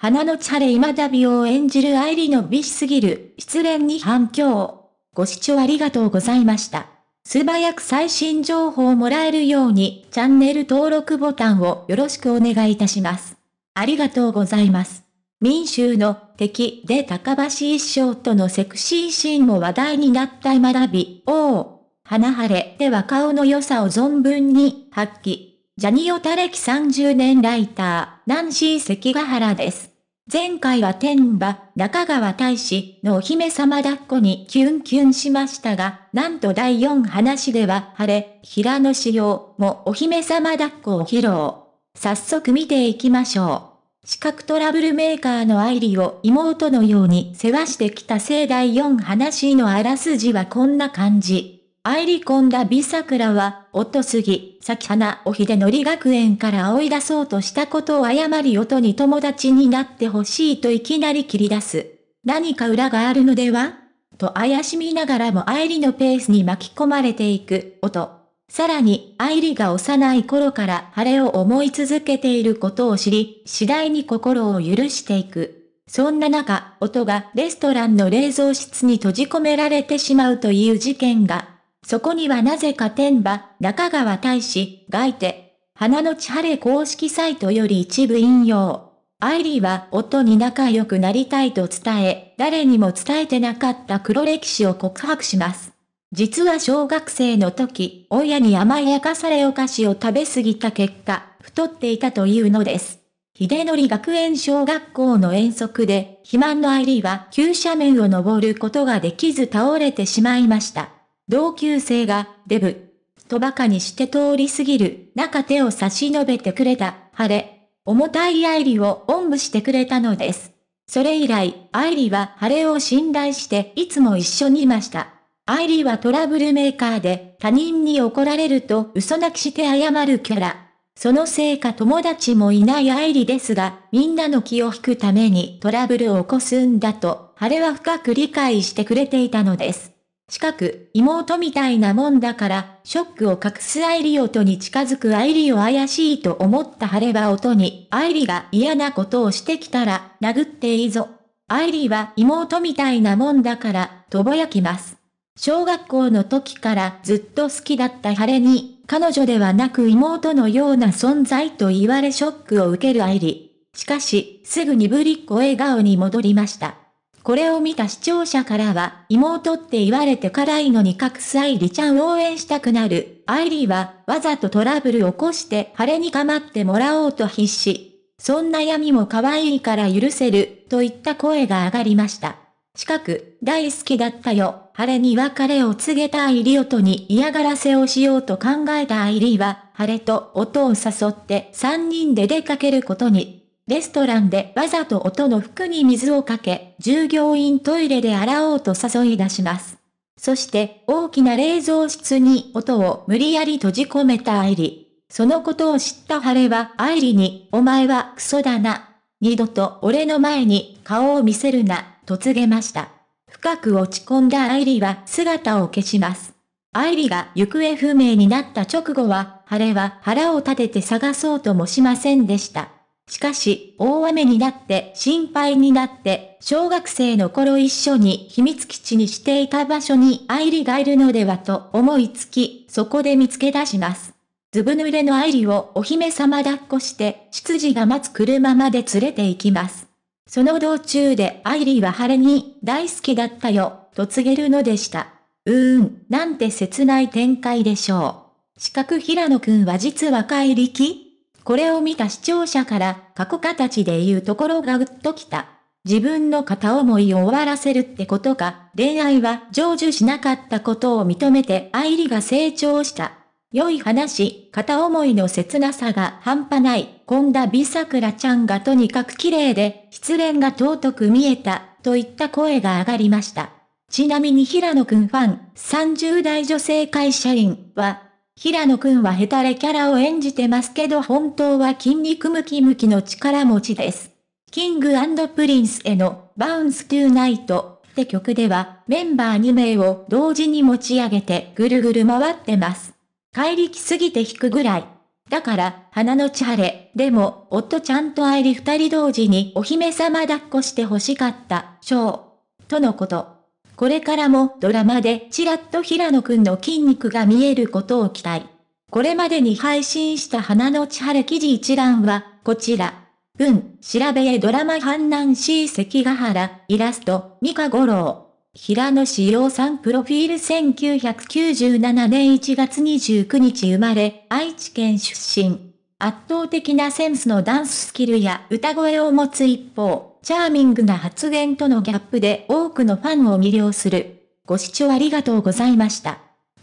花のチャレ今旅を演じる愛理の美しすぎる失恋に反響。ご視聴ありがとうございました。素早く最新情報をもらえるようにチャンネル登録ボタンをよろしくお願いいたします。ありがとうございます。民衆の敵で高橋一生とのセクシーシーンも話題になった今旅、お花晴れでは顔の良さを存分に発揮。ジャニオタ歴30年ライター、ナンシー関ヶ原です。前回は天馬、中川大使のお姫様抱っこにキュンキュンしましたが、なんと第4話では晴れ、平野仕様もお姫様抱っこを披露。早速見ていきましょう。資格トラブルメーカーの愛理を妹のように世話してきた聖第4話のあらすじはこんな感じ。入り込んだ美桜は、夫杉、咲花お秀則学園から追い出そうとしたことを誤り音に友達になってほしいといきなり切り出す。何か裏があるのではと怪しみながらも愛理のペースに巻き込まれていく音。さらに、愛理が幼い頃から晴れを思い続けていることを知り、次第に心を許していく。そんな中、音がレストランの冷蔵室に閉じ込められてしまうという事件がそこにはなぜか天馬、中川大使がいて、花の千晴公式サイトより一部引用。愛理は夫に仲良くなりたいと伝え、誰にも伝えてなかった黒歴史を告白します。実は小学生の時、親に甘やかされお菓子を食べ過ぎた結果、太っていたというのです。秀則学園小学校の遠足で、肥満の愛理は急斜面を登ることができず倒れてしまいました。同級生が、デブ、と馬鹿にして通り過ぎる、中手を差し伸べてくれた、晴れ、重たい愛理をおんぶしてくれたのです。それ以来、愛理は晴れを信頼していつも一緒にいました。愛理はトラブルメーカーで他人に怒られると嘘泣きして謝るキャラ。そのせいか友達もいない愛理ですが、みんなの気を引くためにトラブルを起こすんだと、晴れは深く理解してくれていたのです。近く、妹みたいなもんだから、ショックを隠す愛理音に近づく愛理を怪しいと思った晴れは音に、愛理が嫌なことをしてきたら、殴っていいぞ。愛理は妹みたいなもんだから、とぼやきます。小学校の時からずっと好きだった晴れに、彼女ではなく妹のような存在と言われショックを受ける愛理。しかし、すぐにぶりっ子笑顔に戻りました。これを見た視聴者からは、妹って言われて辛いのに隠す愛理ちゃんを応援したくなる。愛理は、わざとトラブル起こして晴れに構ってもらおうと必死。そんな闇も可愛いから許せる、といった声が上がりました。近く、大好きだったよ。晴れに別れを告げた愛理音に嫌がらせをしようと考えた愛理は、晴れと音を誘って3人で出かけることに。レストランでわざと音の服に水をかけ、従業員トイレで洗おうと誘い出します。そして大きな冷蔵室に音を無理やり閉じ込めた愛理。そのことを知った晴れは愛理に、お前はクソだな。二度と俺の前に顔を見せるな、と告げました。深く落ち込んだ愛理は姿を消します。愛理が行方不明になった直後は、晴れは腹を立てて探そうともしませんでした。しかし、大雨になって心配になって、小学生の頃一緒に秘密基地にしていた場所に愛理がいるのではと思いつき、そこで見つけ出します。ずぶ濡れの愛理をお姫様抱っこして、執事が待つ車まで連れて行きます。その道中で愛理は晴れに大好きだったよ、と告げるのでした。うーん、なんて切ない展開でしょう。四角平野くんは実は怪力？これを見た視聴者から過去形で言うところがぐっときた。自分の片思いを終わらせるってことか、恋愛は成就しなかったことを認めて愛理が成長した。良い話、片思いの切なさが半端ない、今田美桜ちゃんがとにかく綺麗で、失恋が尊く見えた、といった声が上がりました。ちなみに平野くんファン、30代女性会社員は、平野くんはヘタレキャラを演じてますけど本当は筋肉ムキムキの力持ちです。 King & Princeの Bounce To Night って曲ではメンバー2名を同時に持ち上げてぐるぐる回ってます。怪力すぎて引くぐらい。だから、花のち晴れ、でも、音ちゃんと愛莉二人同時にお姫様抱っこして欲しかった、ショー。とのこと。これからもドラマでちらっと平野くんの筋肉が見えることを期待。これまでに配信した花の千晴記事一覧は、こちら。文、調べへドラマ阪南市関ヶ原、イラスト、三河五郎。平野志陽さんプロフィール1997年1月29日生まれ、愛知県出身。圧倒的なセンスのダンススキルや歌声を持つ一方、チャーミングな発言とのギャップで多くのファンを魅了する。ご視聴ありがとうございました。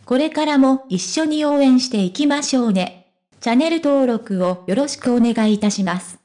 これからも一緒に応援していきましょうね。チャンネル登録をよろしくお願いいたします。